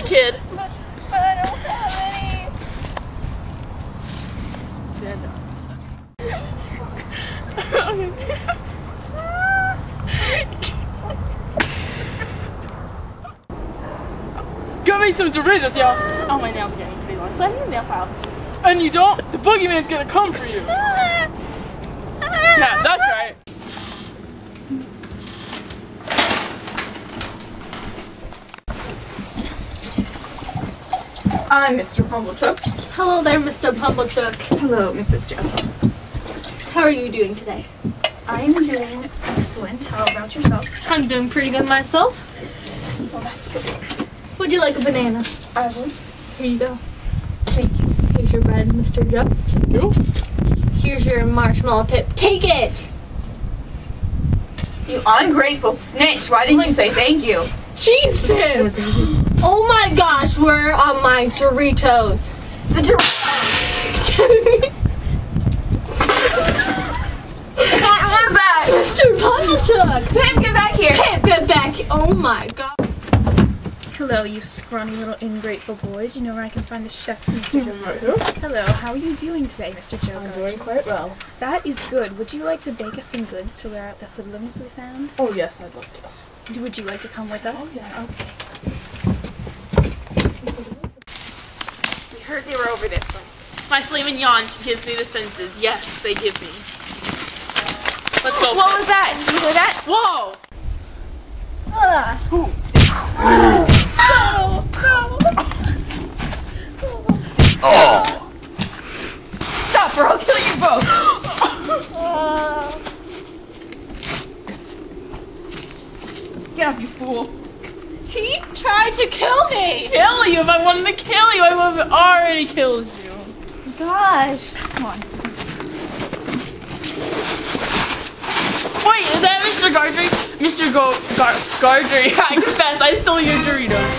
kid. But, but I don't have any. Give me some Doritos, yo. Oh, my nails are getting pretty long. So I need a nail file. And you don't? The boogeyman's gonna come for you. Yeah, that's right. I'm Mr. Pumblechook. Hello there, Mr. Pumblechook. Hello, Mrs. Jeff. How are you doing today? I'm doing excellent. How about yourself? I'm doing pretty good myself. Well, that's good. Would you like a banana? I would. Here you go. Thank you. Here's your bread, Mr. Joe. You? Here's your marshmallow pip. Take it! You ungrateful snitch. Why didn't you say thank you? Cheese pip! Oh my gosh, where are my Doritos? The What was that? Mr. Pumblechook! Pip, get back here. Pip, get back! Oh my god. Hello, you scrawny little ingrateful boy. Do you know where I can find the chef, Mr. Joe? Hello, how are you doing today, Mr. Joe? I'm doing quite well. That is good. Would you like to bake us some goods to wear out the hoodlums we found? Oh, yes, I'd love to. Would you like to come with us? Oh, yeah. Okay. Heard they were over this way. My flaming yawn gives me the senses. Yes, they give me. Let's go. What was that? Did you hear that? Whoa! Stop or I'll kill you both. Get up, you fool. He tried to kill me! Kill you! If I wanted to kill you, I would have already killed you. Gosh. Come on. Wait, is that Mr. Gargery? Mr. Go Gar Gargery. I confess, I stole your Doritos.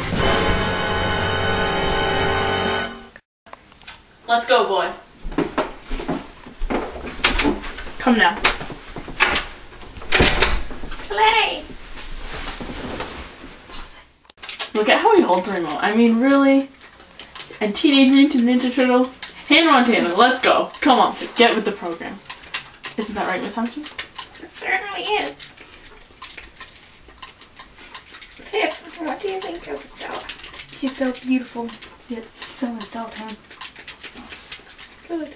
Let's go, boy. Come now. Play! Look at how he holds the remote. I mean, really? And Teenage Mutant Ninja Turtle? Hannah Montana, let's go. Come on, get with the program. Isn't that right, Miss Hampton? It certainly is. Pip, what do you think of Stella? She's so beautiful, yet so insulting. Good.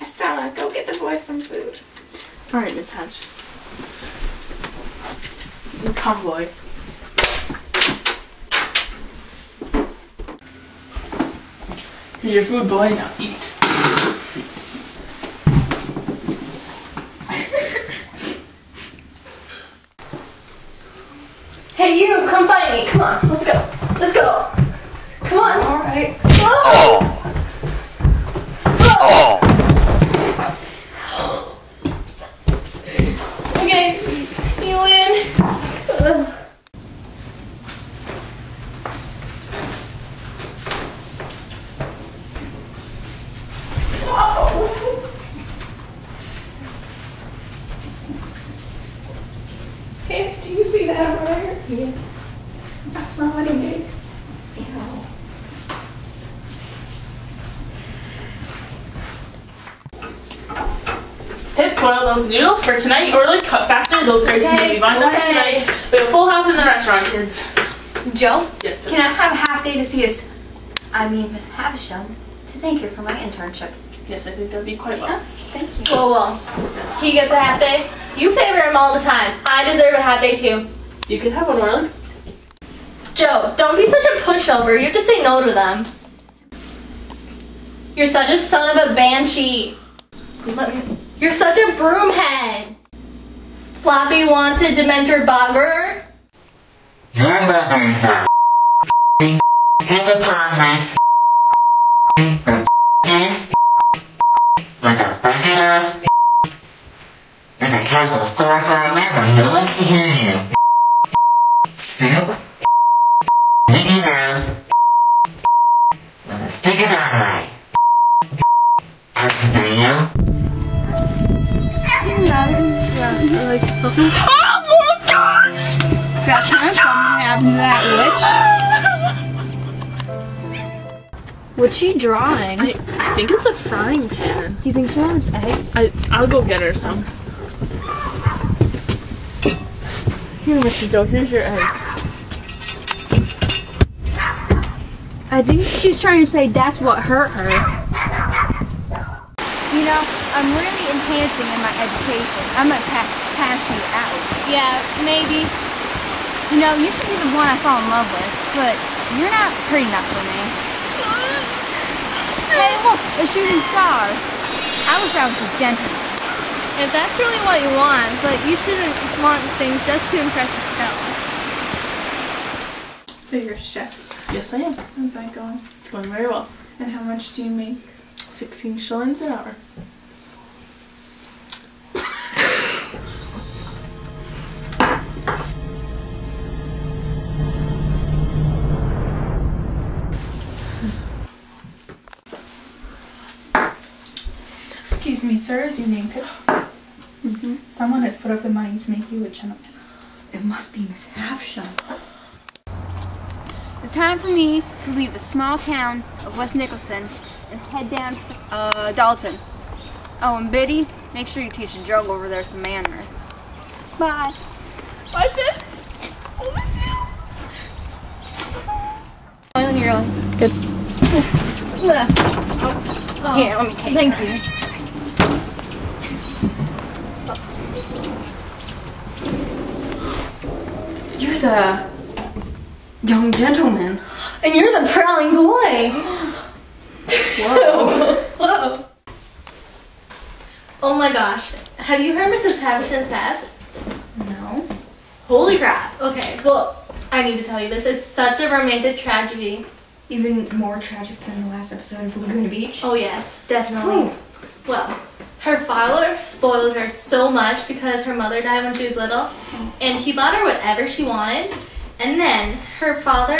Estella, go get the boy some food. Alright, Miss Hatch. Come, boy. Here's your food, boy. Now eat. Hey, you, come find me. Come on, let's go. Let's go. Come on. All right. Oh. Oh. oh! Okay, you win. Pip, do you see that over there? Yes. That's my wedding date. Ew. Pip, boil those noodles for tonight, or like cut faster. Those grapes Okay, need to be okay. tonight. We have a full house in the restaurant, kids. Joe, Yes, Pip. can I have a half day to see us? I mean, Miss Havisham, to thank her for my internship. Yes, I think that'd be quite well. Oh, thank you. Whoa, whoa. He gets a half day. You favor him all the time. I deserve a half day too. You can have one, Marlon. Joe, don't be such a pushover. You have to say no to them. You're such a son of a banshee. Let me- You're such a broomhead. Floppy wanted Dementor Bogger. Your mother is a my like a bucket it tries to start on me but no one can hear you. Still, Oh my gosh! That's not something happened to that witch? What's she drawing? I, I think it's a frying pan. Do you think she wants eggs? I, I'll go get her some. Here, Mr. Joe, here's your eggs. I think she's trying to say that's what hurt her. You know, I'm really enhancing in my education. I'm gonna pass, pass you out. Yeah, maybe. You know, you should be the one I fall in love with, but you're not pretty enough for me. Hey, look, a shooting star. I wish I was a gentleman. If that's really what you want, but you shouldn't want things just to impress Estella. So you're a chef. Yes, I am. How's that going? It's going very well. And how much do you make? 16 shillings an hour. Excuse me, sir, is your name Pip? Mm-hmm. Someone has put up the money to make you a gentleman. It must be Miss Havisham. It's time for me to leave the small town of West Nicholson and head down to uh, Dalton. Oh, and Biddy, make sure you teach a Joe over there some manners. Bye. Bye, sis. Oh, you're like, Here, let me take thank her. you. The young gentleman. And you're the prowling boy. Whoa. Whoa. Oh my gosh. Have you heard Mrs. Havisham's past? No. Holy crap. Okay, well, I need to tell you this. It's such a romantic tragedy. Even more tragic than the last episode of Laguna Beach. Oh, yes, definitely. Well, her father spoiled her so much because her mother died when she was little, and he bought her whatever she wanted. And then her father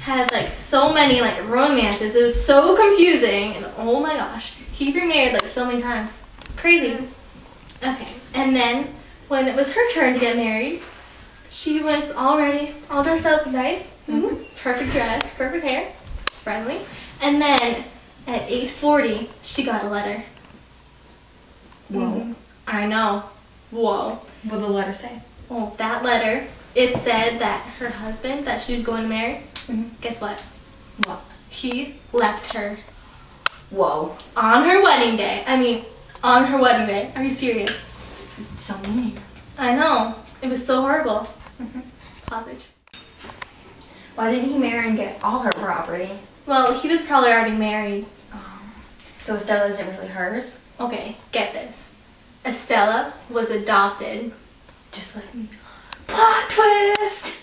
had like so many like romances. It was so confusing, and oh my gosh, he remarried like so many times. Crazy. Okay, and then when it was her turn to get married, she was already all dressed up nice, mm-hmm. perfect dress, perfect hair, it's friendly, and then at 8:40 she got a letter. I know. Whoa. What did the letter say? Well, that letter, it said that her husband that she was going to marry, mm-hmm. guess what? What? He left her Whoa. on her wedding day. I mean, on her wedding day. Are you serious? So mean. I know. It was so horrible. Mm-hmm. Sausage. Why didn't he marry and get all her property? Well, he was probably already married. Oh. So Estella isn't really hers? Okay, get this. Estella was adopted. Just like me. Plot twist!